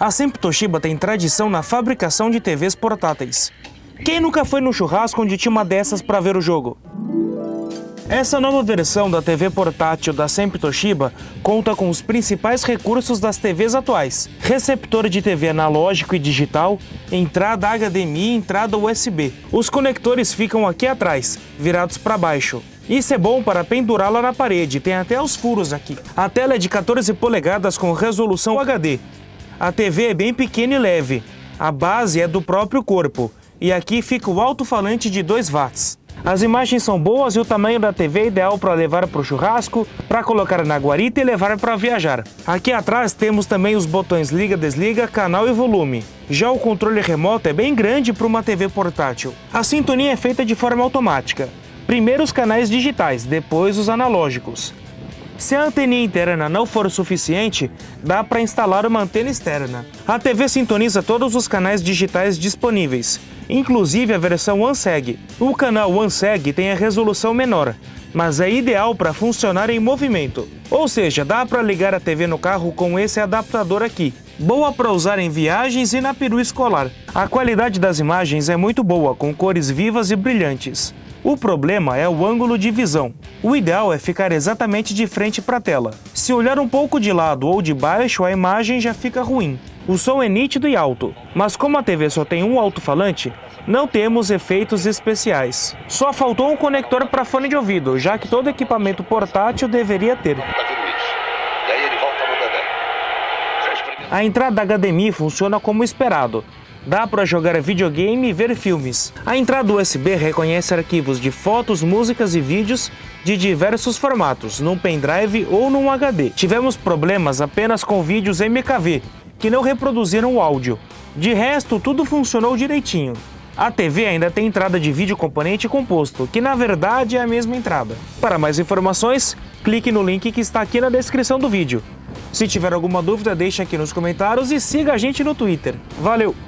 A Sempre Toshiba tem tradição na fabricação de TVs portáteis. Quem nunca foi no churrasco onde tinha uma dessas para ver o jogo? Essa nova versão da TV portátil da Sempre Toshiba conta com os principais recursos das TVs atuais: receptor de TV analógico e digital, entrada HDMI e entrada USB. Os conectores ficam aqui atrás, virados para baixo. Isso é bom para pendurá-la na parede, tem até os furos aqui. A tela é de 14 polegadas com resolução HD. A TV é bem pequena e leve. A base é do próprio corpo. E aqui fica o alto-falante de 2 watts. As imagens são boas e o tamanho da TV é ideal para levar para o churrasco, para colocar na guarita e levar para viajar. Aqui atrás temos também os botões liga, desliga, canal e volume. Já o controle remoto é bem grande para uma TV portátil. A sintonia é feita de forma automática. Primeiro os canais digitais, depois os analógicos. Se a anteninha interna não for o suficiente, dá para instalar uma antena externa. A TV sintoniza todos os canais digitais disponíveis, inclusive a versão OneSeg. O canal OneSeg tem a resolução menor, mas é ideal para funcionar em movimento. Ou seja, dá para ligar a TV no carro com esse adaptador aqui. Boa para usar em viagens e na perua escolar. A qualidade das imagens é muito boa, com cores vivas e brilhantes. O problema é o ângulo de visão. O ideal é ficar exatamente de frente para a tela. Se olhar um pouco de lado ou de baixo, a imagem já fica ruim. O som é nítido e alto, mas como a TV só tem um alto-falante, não temos efeitos especiais. Só faltou um conector para fone de ouvido, já que todo equipamento portátil deveria ter. A entrada HDMI funciona como esperado, Dá para jogar videogame e ver filmes. A entrada USB reconhece arquivos de fotos, músicas e vídeos de diversos formatos, num pendrive ou num HD. Tivemos problemas apenas com vídeos MKV, que não reproduziram o áudio. De resto, tudo funcionou direitinho. A TV ainda tem entrada de vídeo componente composto, que na verdade é a mesma entrada. Para mais informações, clique no link que está aqui na descrição do vídeo. Se tiver alguma dúvida, deixe aqui nos comentários e siga a gente no Twitter. Valeu!